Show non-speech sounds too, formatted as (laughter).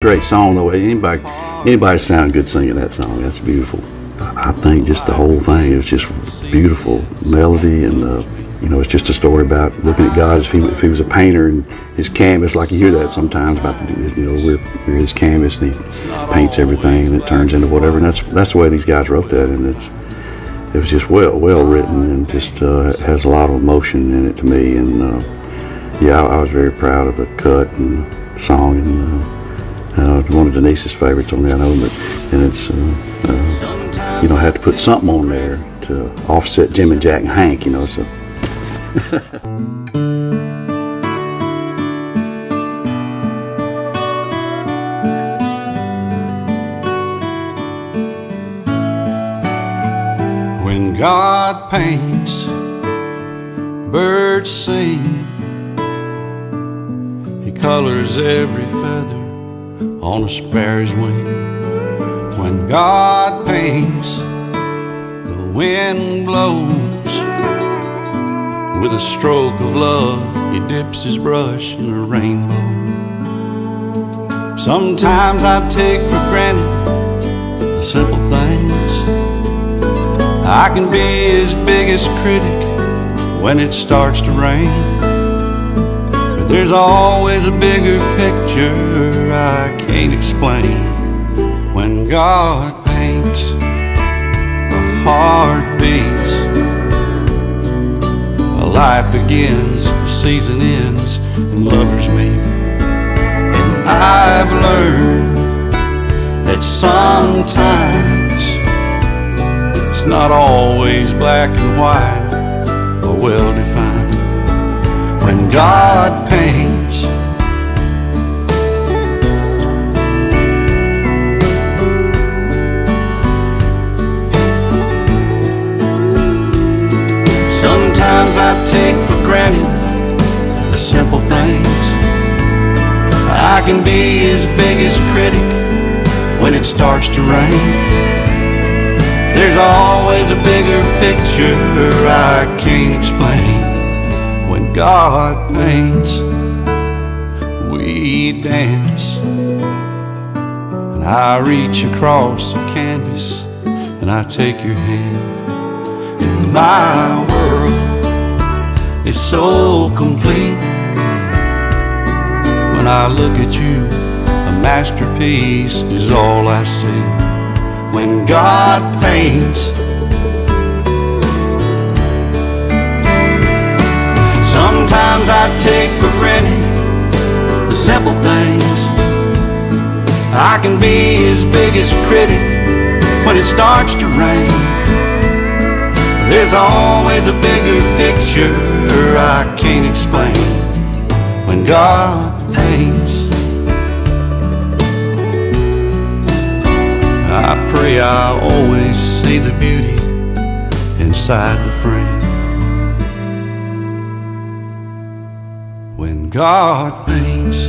Great song though. Anybody, anybody sound good singing that song? That's beautiful. I think just the whole thing is just beautiful melody and the, you know, it's just a story about looking at God as if he, if he was a painter and his canvas, like you hear that sometimes about, the, you know, we're, we're his canvas and he paints everything and it turns into whatever. And that's that's the way these guys wrote that, and it's it was just well well written and just uh, has a lot of emotion in it to me. And uh, yeah, I, I, was very proud of the cut and the song and. Uh, one of Denise's favorites on I know, but, and it's, uh, uh, you know, I to put something on there to offset Jim and Jack and Hank, you know, so. (laughs) when God paints, birds sing, He colors every feather on a sparrow's wing. When God paints, the wind blows. With a stroke of love, he dips his brush in a rainbow. Sometimes I take for granted the simple things. I can be his biggest critic when it starts to rain. There's always a bigger picture I can't explain when God paints a heart beats. A life begins, a season ends, and lovers meet. And I've learned that sometimes it's not always black and white or well defined when God I take for granted the simple things. I can be his biggest critic when it starts to rain. There's always a bigger picture I can't explain when God paints, we dance. And I reach across the canvas and I take your hand. in my world is so complete. When I look at you, a masterpiece is all I see. When God paints, Sometimes I take for granted the simple things. I can be his biggest critic when it starts to rain. There's always a bigger picture I can't explain when God paints. I pray I always see the beauty inside the frame. when God paints